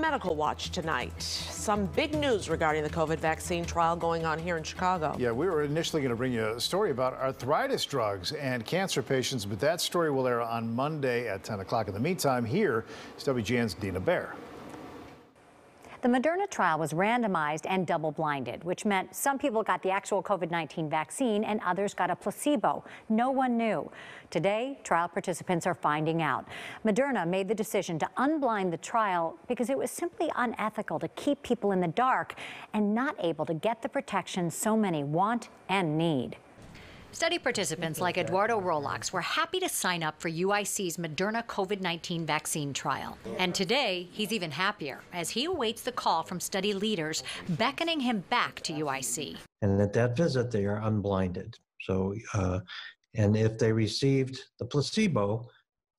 Medical Watch tonight. Some big news regarding the COVID vaccine trial going on here in Chicago. Yeah, we were initially going to bring you a story about arthritis drugs and cancer patients, but that story will air on Monday at 10 o'clock. In the meantime, here is WGN's Dina Bair. The Moderna trial was randomized and double blinded, which meant some people got the actual COVID 19 vaccine and others got a placebo. No one knew. Today, trial participants are finding out. Moderna made the decision to unblind the trial because it was simply unethical to keep people in the dark and not able to get the protection so many want and need. Study participants like Eduardo Rolax were happy to sign up for UIC's Moderna COVID 19 vaccine trial. And today, he's even happier as he awaits the call from study leaders beckoning him back to UIC. And at that visit, they are unblinded. So, uh, and if they received the placebo,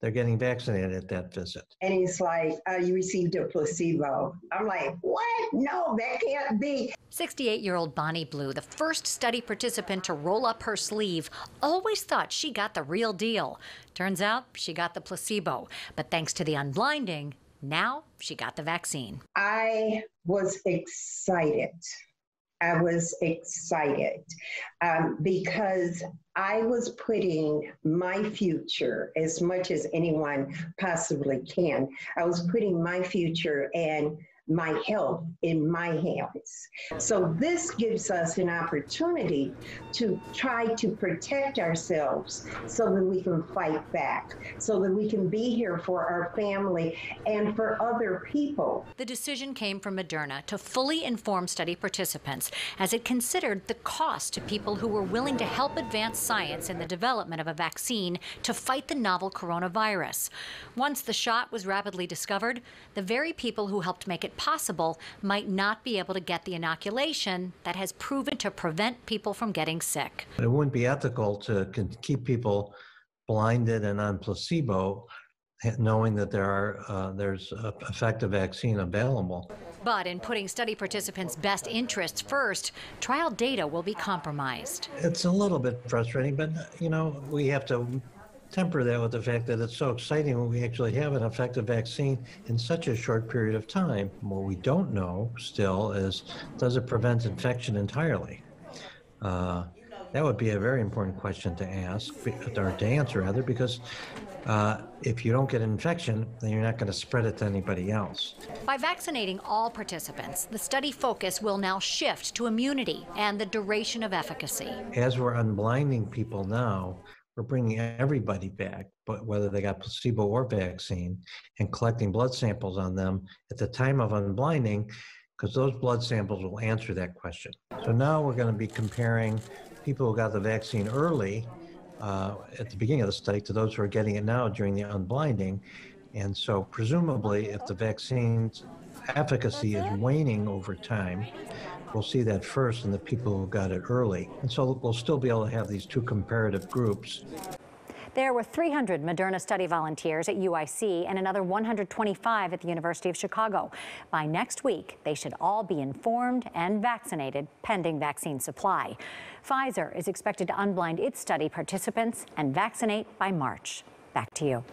they're getting vaccinated at that visit. And he's like, uh, You received a placebo. I'm like, What? No, that can't be. 68 year old Bonnie Blue, the first study participant to roll up her sleeve, always thought she got the real deal. Turns out she got the placebo. But thanks to the unblinding, now she got the vaccine. I was excited. I was excited um, because I was putting my future as much as anyone possibly can. I was putting my future and my health in my hands. So this gives us an opportunity to try to protect ourselves so that we can fight back, so that we can be here for our family and for other people. The decision came from Moderna to fully inform study participants as it considered the cost to people who were willing to help advance science in the development of a vaccine to fight the novel coronavirus. Once the shot was rapidly discovered, the very people who helped make it possible might not be able to get the inoculation that has proven to prevent people from getting sick. It wouldn't be ethical to keep people blinded and on placebo knowing that there are uh, there's a effective vaccine available. But in putting study participants' best interests first, trial data will be compromised. It's a little bit frustrating, but you know we have to temper that with the fact that it's so exciting when we actually have an effective vaccine in such a short period of time. What we don't know still is does it prevent infection entirely? Uh, that would be a very important question to ask, or to answer rather, because uh, if you don't get an infection, then you're not going to spread it to anybody else. By vaccinating all participants, the study focus will now shift to immunity and the duration of efficacy. As we're unblinding people now, we're bringing everybody back, but whether they got placebo or vaccine, and collecting blood samples on them at the time of unblinding, because those blood samples will answer that question. So now we're going to be comparing people who got the vaccine early uh, at the beginning of the study to those who are getting it now during the unblinding. And so, presumably, if the vaccine's efficacy is waning over time, we'll see that first in the people who got it early. And so, we'll still be able to have these two comparative groups. There were 300 Moderna study volunteers at UIC and another 125 at the University of Chicago. By next week, they should all be informed and vaccinated pending vaccine supply. Pfizer is expected to unblind its study participants and vaccinate by March. Back to you.